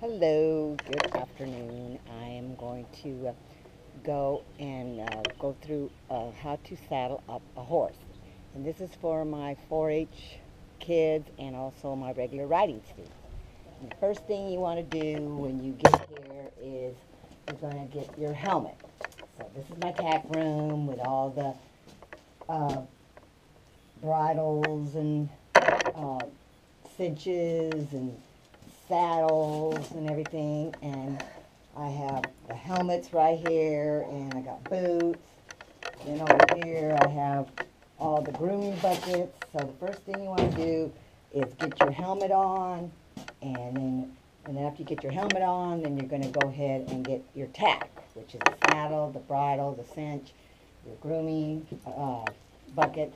Hello, good afternoon. I am going to uh, go and uh, go through uh, how to saddle up a horse. And this is for my 4-H kids and also my regular riding students. And the first thing you want to do when you get here is you're going to get your helmet. So this is my tack room with all the uh, bridles and uh, cinches and saddles and everything. And I have the helmets right here, and I got boots. Then over here, I have all the grooming buckets. So the first thing you want to do is get your helmet on, and then and after you get your helmet on, then you're going to go ahead and get your tack, which is the saddle, the bridle, the cinch, your grooming uh, bucket.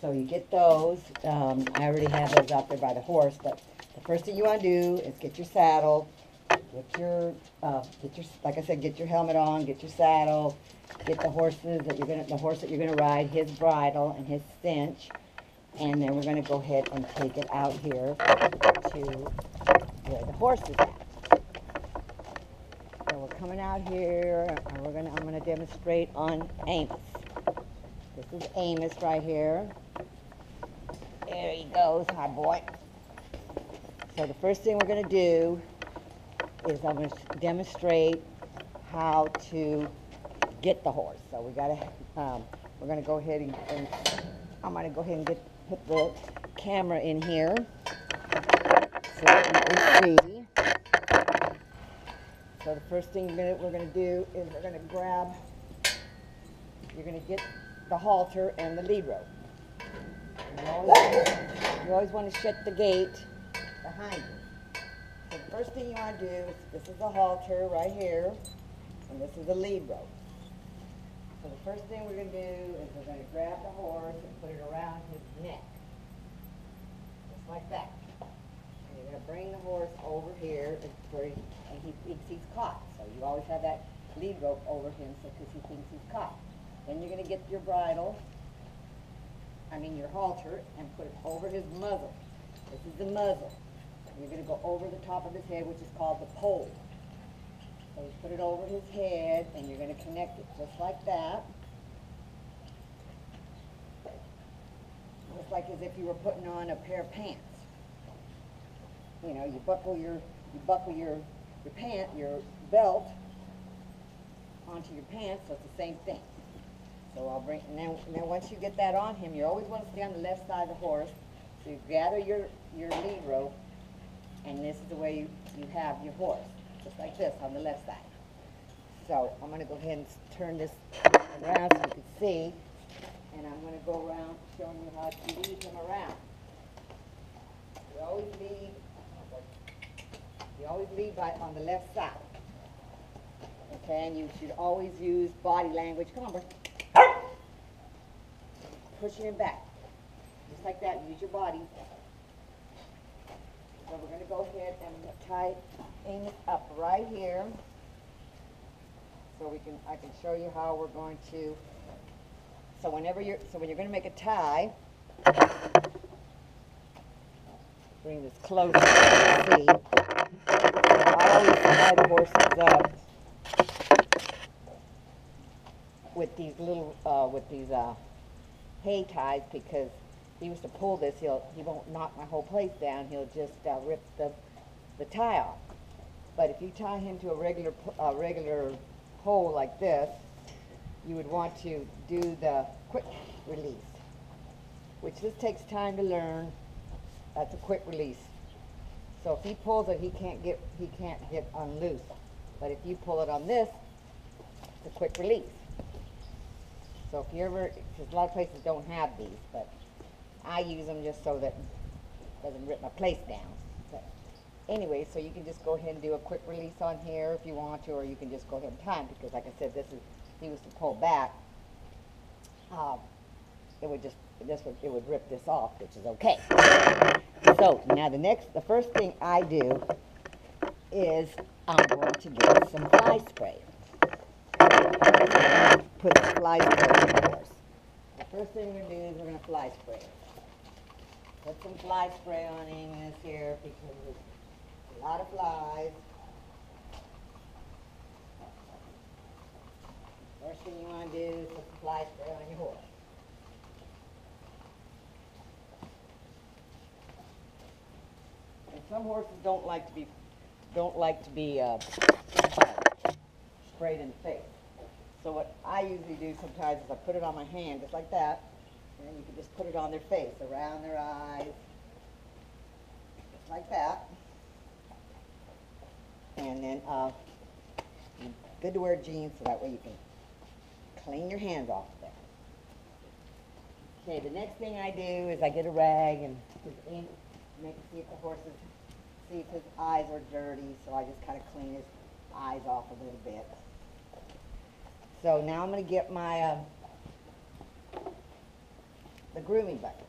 So you get those. Um, I already have those out there by the horse, but the first thing you want to do is get your saddle, get your, uh, get your, like I said, get your helmet on, get your saddle, get the horses that you're gonna, the horse that you're gonna ride, his bridle and his cinch, and then we're gonna go ahead and take it out here to where the horse is at. So we're coming out here, and we're gonna, I'm gonna demonstrate on Amos. This is Amos right here. Goes, hi boy. So the first thing we're going to do is I'm going to demonstrate how to get the horse. So we got to, um, we're going to go ahead and, and I'm going to go ahead and get put the camera in here so you can see. So the first thing we're going to do is we're going to grab, you're going to get the halter and the lead rope. You always, want to shut the gate behind you. So the first thing you want to do is, this is the halter right here, and this is the lead rope. So the first thing we're going to do is we're going to grab the horse and put it around his neck. Just like that. And you're going to bring the horse over here he, and he thinks he's caught. So you always have that lead rope over him so because he thinks he's caught. Then you're going to get your bridle, I mean your halter, and put it over his muzzle. This is the muzzle. You're going to go over the top of his head, which is called the poll. So you put it over his head, and you're going to connect it just like that. Just like as if you were putting on a pair of pants. You know, you buckle your you buckle your your pant your belt onto your pants, so it's the same thing. So I'll bring, and then, and then once you get that on him, you always want to stay on the left side of the horse. So you gather your, your lead rope, and this is the way you, you have your horse, just like this on the left side. So I'm going to go ahead and turn this around so you can see, and I'm going to go around showing you how to lead him around. You always lead, you always lead by, on the left side. Okay, and you should always use body language. Come on, boy pushing him back. Just like that, use your body. So we're going to go ahead and tie Amos up right here. So we can, I can show you how we're going to, so whenever you're, so when you're going to make a tie, bring this closer to see. I always tie the horses up with these little, uh, with these, uh, hay ties because he was to pull this, he'll he won't knock my whole place down. He'll just uh, rip the the tie off. But if you tie him to a regular regular pole like this, you would want to do the quick release, which this takes time to learn. That's a quick release. So if he pulls it, he can't get he can't get unloose. But if you pull it on this, it's a quick release. So if you ever, because a lot of places don't have these, but I use them just so that it doesn't rip my place down. But anyway, so you can just go ahead and do a quick release on here if you want to, or you can just go ahead and time because like I said, this is, if he was to pull back, uh, it would just, this would, it would rip this off, which is okay. So now the next, the first thing I do is I'm going to get some fly spray put fly spray first. The first thing we're gonna do is we're gonna fly spray. Put some fly spray on Amos here because there's a lot of flies. First thing you wanna do is put some fly spray on your horse. And some horses don't like to be don't like to be uh, sprayed in the face. So what I usually do sometimes is I put it on my hand, just like that, and then you can just put it on their face, around their eyes, just like that. And then, uh, good to wear jeans so that way you can clean your hands off of them. Okay, the next thing I do is I get a rag and put ink, make see if the horses, see if his eyes are dirty, so I just kind of clean his eyes off a little bit. So now I'm gonna get my, um, the grooming bucket,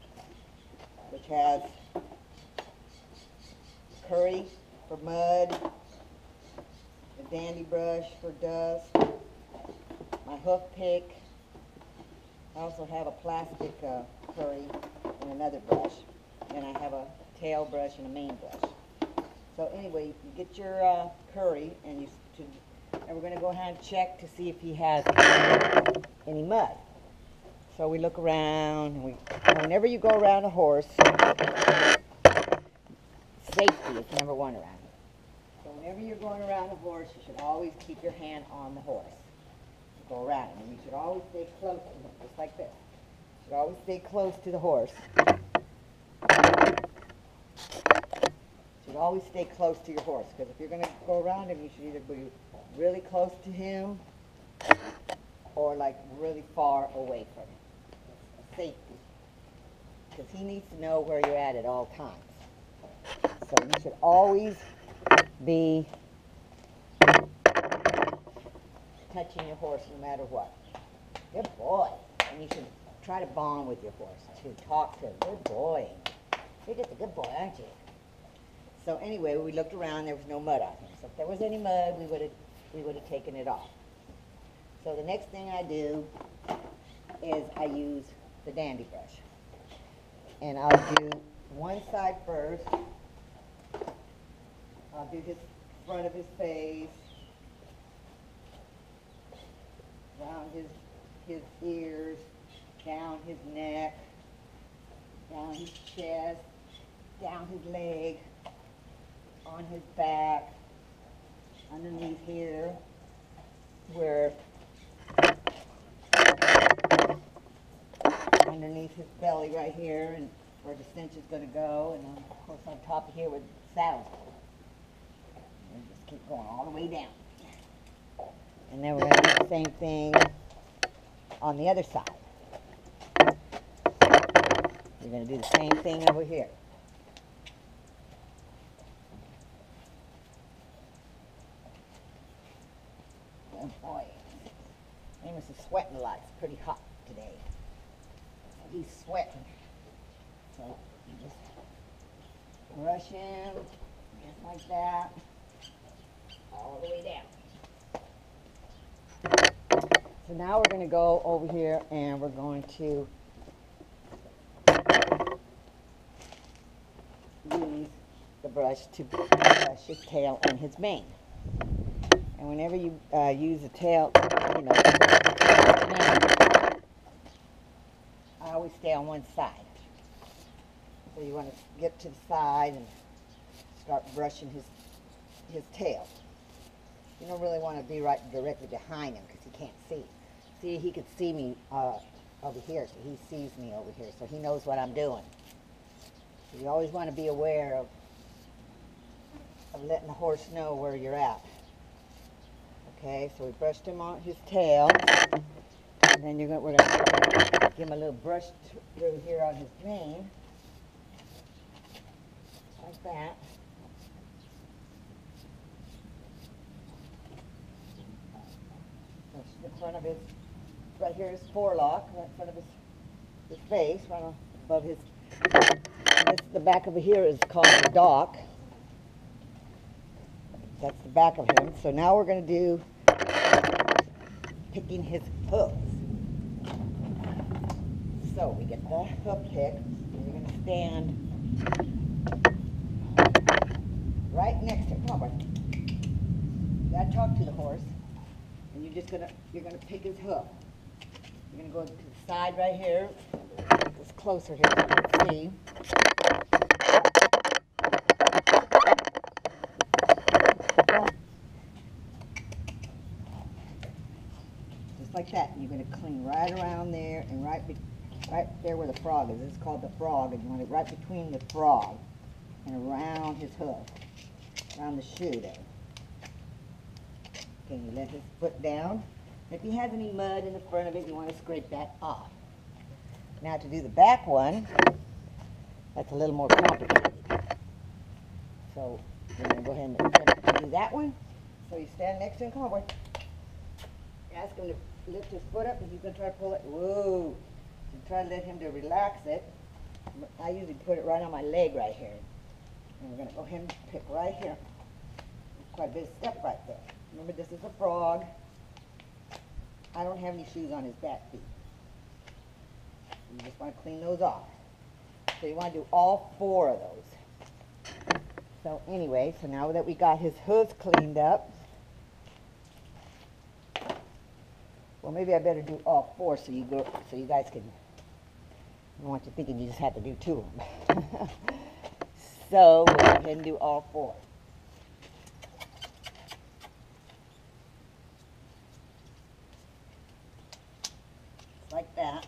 which has curry for mud, a dandy brush for dust, my hoof pick. I also have a plastic uh, curry and another brush, and I have a tail brush and a mane brush. So anyway, you get your uh, curry and you, to, and we're gonna go ahead and check to see if he has any mud. So we look around, and we, whenever you go around a horse, safety is number one around here. So whenever you're going around a horse, you should always keep your hand on the horse to go around. And you should always stay close to him, just like this. You should always stay close to the horse. You should always stay close to your horse, because if you're gonna go around him, you should either be really close to him or like really far away from him. Safety. Because he needs to know where you're at at all times. So you should always be touching your horse no matter what. Good boy. And you should try to bond with your horse too. Talk to him. Good boy. You're just a good boy, aren't you? So anyway, we looked around, there was no mud on him. So if there was any mud, we would have, we would have taken it off. So the next thing I do is I use the dandy brush. And I'll do one side first. I'll do his front of his face, around his, his ears, down his neck, down his chest, down his leg, on his back, underneath here, where underneath his belly right here, and where the cinch is gonna go, and then, of course on top of here with the saddle's going. And just keep going all the way down. And then we're gonna do the same thing on the other side. We're gonna do the same thing over here. Oh boy. Amos is sweating a lot. It's pretty hot today. He's sweating. So you just brush him just like that. All the way down. So now we're going to go over here and we're going to use the brush to brush his tail and his mane. And whenever you uh, use the tail, you know, I always stay on one side. So you want to get to the side and start brushing his his tail. You don't really want to be right directly behind him because he can't see. See, he could see me uh, over here, so he sees me over here, so he knows what I'm doing. So you always want to be aware of of letting the horse know where you're at. Okay, so we brushed him on his tail, and then you're gonna we're gonna give him a little brush through here on his mane, like that. The front of his, right here is forelock, right in front of his, his face, right above his. This, the back over here is called the dock. That's the back of him. So now we're gonna do picking his hooves. So we get the hoof pick, and you're gonna stand right next to, come on, boy. You talk to the horse, and you're just gonna, you're gonna pick his hoof. You're gonna go to the side right here. This closer here so you can see. Just like that. You're gonna clean right around there and right be, right there where the frog is. It's called the frog, and you want it right between the frog and around his hoof, around the shoe there. Okay, you let his foot down. If he has any mud in the front of it, you want to scrape that off. Now to do the back one, that's a little more complicated. So we're going to go ahead and do that one. So you stand next to him, come on boy. Ask him to lift his foot up and he's going to try to pull it. Whoa. Try to let him to relax it. I usually put it right on my leg right here. And we're going to go ahead and pick right here. Quite a bit of step right there. Remember, this is a frog. I don't have any shoes on his back feet. You just want to clean those off. So you want to do all four of those. So anyway, so now that we got his hooves cleaned up, well, maybe I better do all four so you go, so you guys can. I want you thinking you just have to do two of them. so we'll go ahead and do all four. like that.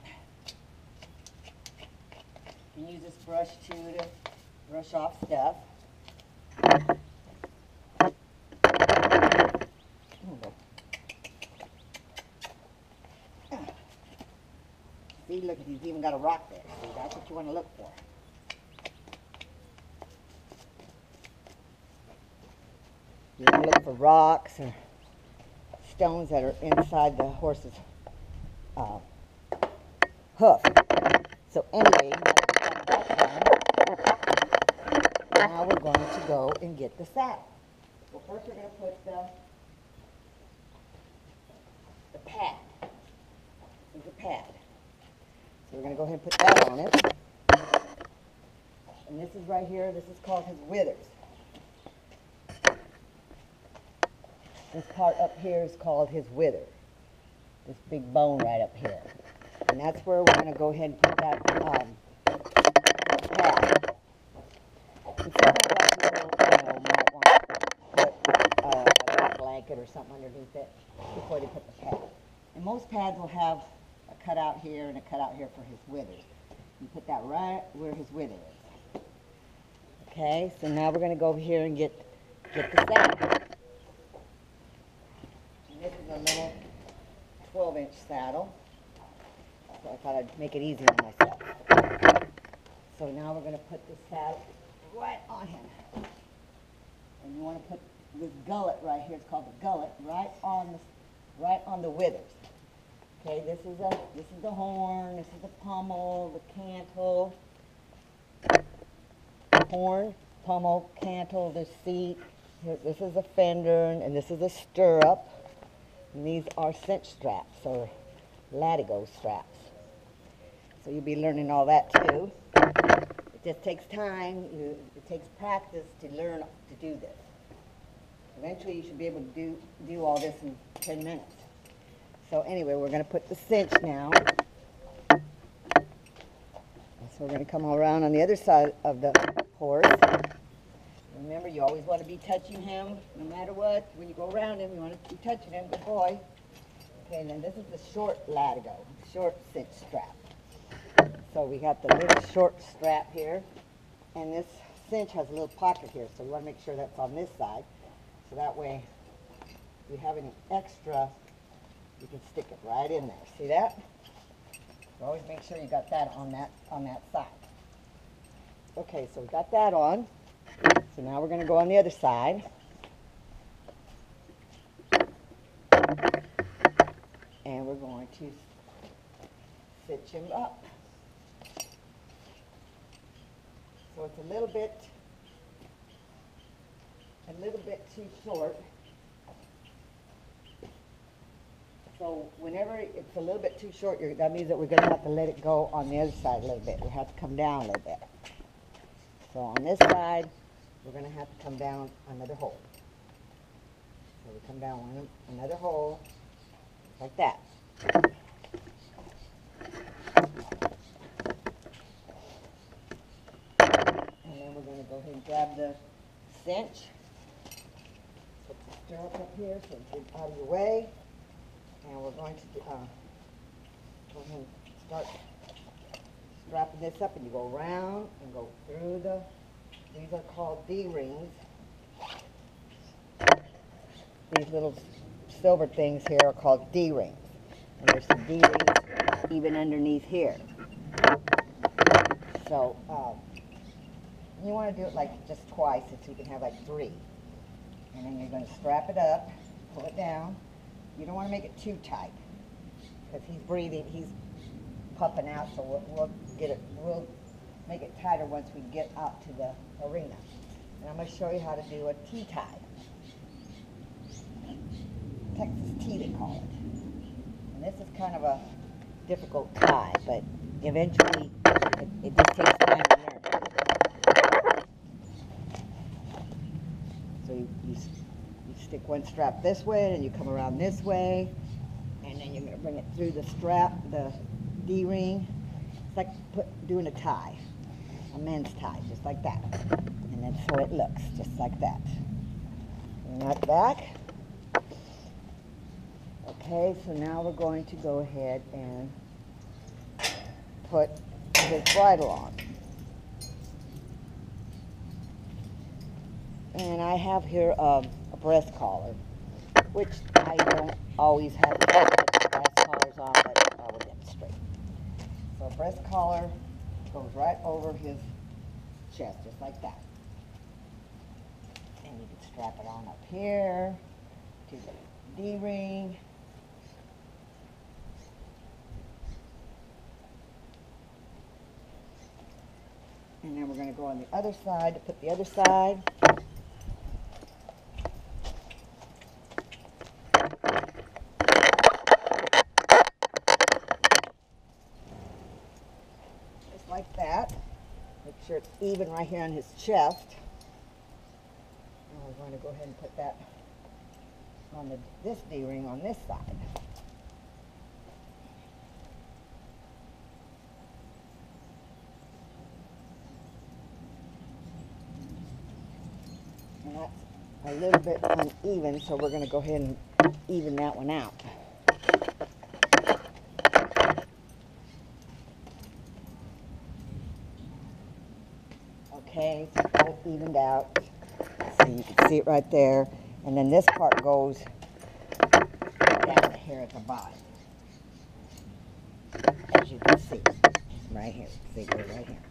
You can use this brush too to brush off stuff. Look, he's even got a rock there. See, that's what you want to look for. You want to look for rocks or stones that are inside the horse's uh, hoof. So anyway, now we're going to go and get the saddle. Well, first we're going to put the, the pad. There's a pad. We're going to go ahead and put that on it. And this is right here, this is called his withers. This part up here is called his wither this big bone right up here. And that's where we're going to go ahead and put that um, pad. Put uh, a blanket or something underneath it before they put the pad. And most pads will have a cutout here and a cutout here for his withers. You put that right where his wither is. Okay, so now we're going to go over here and get, get the saddle. And this is a little 12 inch saddle. So I thought I'd make it easy on myself. So now we're going to put this saddle right on him. And you want to put this gullet right here, it's called the gullet, right on the, right on the withers. Okay, this is a this is the horn, this is the pommel, the cantle, horn, pommel, cantle, the seat. Here, this is a fender, and this is a stirrup. And these are cinch straps or latigo straps. So you'll be learning all that too. It just takes time, you, it takes practice to learn to do this. Eventually you should be able to do, do all this in 10 minutes. So anyway, we're going to put the cinch now. So we're going to come all around on the other side of the horse. Remember, you always want to be touching him, no matter what. When you go around him, you want to be touching him. Good boy. Okay, then this is the short latigo, short cinch strap. So we got the little short strap here, and this cinch has a little pocket here, so we want to make sure that's on this side. So that way, you have any extra, you can stick it right in there. See that? So always make sure you got that on that on that side. Okay, so we got that on. So now we're going to go on the other side. And we're going to stitch him up. So it's a little bit, a little bit too short. So whenever it's a little bit too short, you're, that means that we're gonna have to let it go on the other side a little bit. We have to come down a little bit. So on this side, we're gonna have to come down another hole. So we come down one, another hole, like that. And then we're gonna go ahead and grab the cinch. Put the stirrup up here so it's out of your way. Going to, uh, go ahead and start strapping this up and you go around and go through the, these are called D-rings. These little silver things here are called D-rings. And there's some D-rings even underneath here. So, um, you want to do it like just twice so you can have like three. And then you're going to strap it up, pull it down. You don't want to make it too tight because he's breathing, he's puffing out, so we'll, we'll get it, we'll make it tighter once we get out to the arena. And I'm going to show you how to do a T-tie. Texas T they call it. And this is kind of a difficult tie, but eventually it, it just takes time to learn. So you, you, s- you stick one strap this way and you come around this way and then you're gonna bring it through the strap, the D-ring. It's like put, doing a tie, a men's tie, just like that. And then so it looks, just like that. Bring that back. Okay, so now we're going to go ahead and put his bridle on. And I have here um, a breast collar, which I don't always have to put breast collars on, but I will demonstrate. So a breast collar goes right over his chest, just like that. And you can strap it on up here to the D-ring. And then we're gonna go on the other side to put the other side. Just like that. Make sure even right here on his chest. And we're going to go ahead and put that on the, this D-ring on this side. And that's a little bit uneven, so we're gonna go ahead and even that one out. Okay, it's all evened out. So you can see it right there. And then this part goes down here at the bottom. As you can see, right here. See, it right here.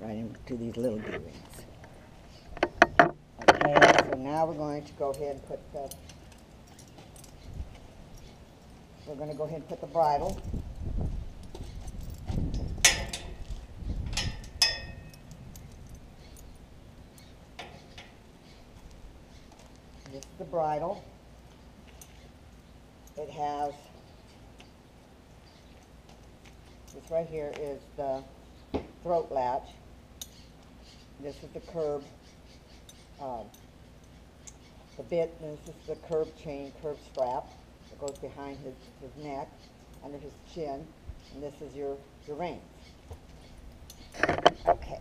Right into these little D-rings. Okay, so now we're going to go ahead and put the, we're gonna go ahead and put the bridle. This is the bridle. It has, this right here is the throat latch. This is the curb um, the bit, and this is the curb chain, curb strap that goes behind his, his neck, under his chin, and this is your, your reins. Okay.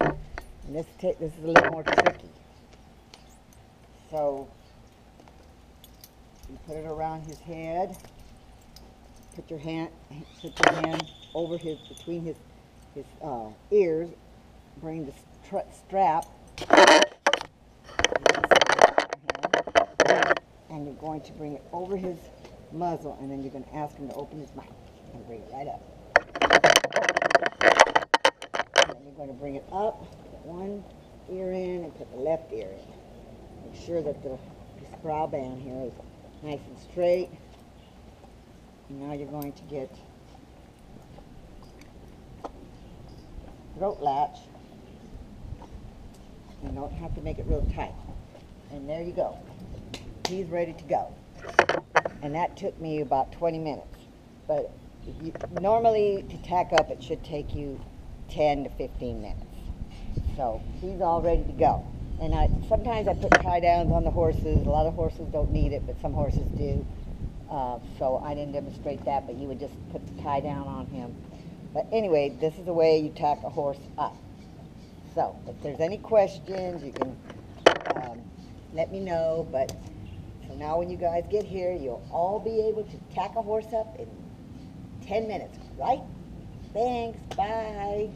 And this this is a little more tricky. So, you put it around his head, put your hand, put your hand over his, between his, his, uh, ears, bring the stra- strap and you're going to bring it over his muzzle, and then you're going to ask him to open his mouth and bring it right up. And then you're going to bring it up, put one ear in, and put the left ear in. Sure that the this brow band here is nice and straight. And now you're going to get throat latch. You don't have to make it real tight. And there you go. He's ready to go. And that took me about 20 minutes. But you, normally to tack up, it should take you 10 to 15 minutes. So he's all ready to go. And I, sometimes I put tie downs on the horses. A lot of horses don't need it, but some horses do. Uh, so I didn't demonstrate that, but you would just put the tie down on him. But anyway, this is the way you tack a horse up. So if there's any questions, you can um, let me know. But so now when you guys get here, you'll all be able to tack a horse up in 10 minutes, right? Thanks, bye.